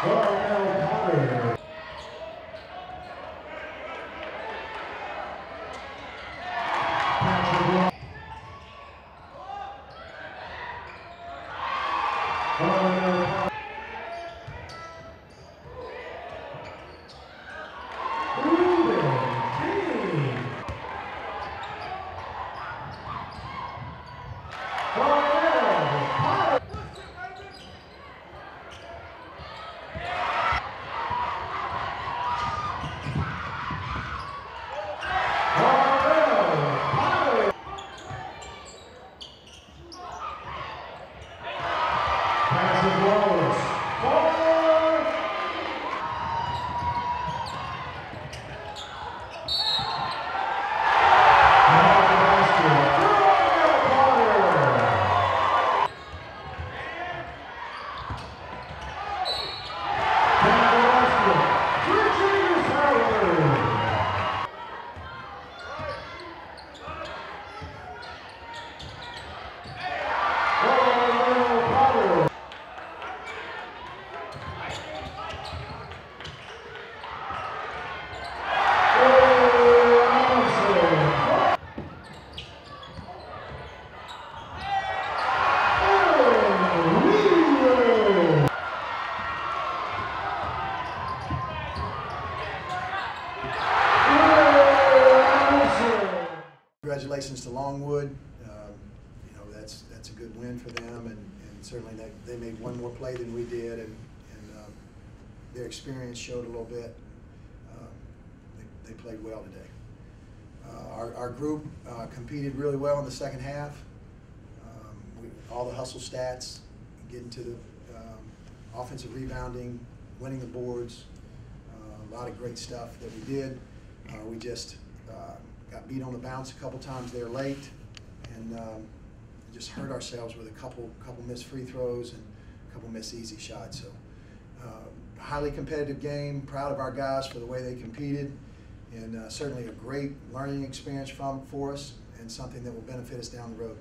Darnell Potter. Darnell Potter. Ruben King. Darnell Potter. Darnell Potter. Patrick Wallace. Four. Potter. Congratulations to Longwood. Um, You know, that's, that's a good win for them, and and certainly they, they made one more play than we did, and, and um, their experience showed a little bit. Um, They, they played well today. Uh, Our, our group uh, competed really well in the second half. Um, we- All the hustle stats, getting to the um, offensive rebounding, winning the boards, uh, a lot of great stuff that we did. Uh, We just uh, got beat on the bounce a couple times there late, and um, just hurt ourselves with a couple, couple missed free throws and a couple missed easy shots. So uh, highly competitive game, proud of our guys for the way they competed, and uh, certainly a great learning experience from, for us, and something that will benefit us down the road.